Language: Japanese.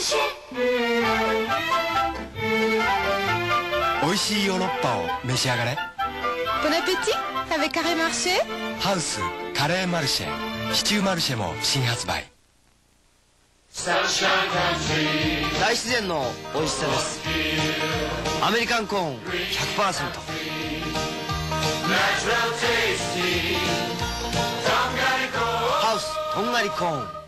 美味しいヨーロッパを召し上がれ。Bon appétit. Avec Carré Marché. ハウスカレーマルシェシチューマルシェも新発売大自然の美味しさですアメリカンコーン100%ハウスとんがりコーン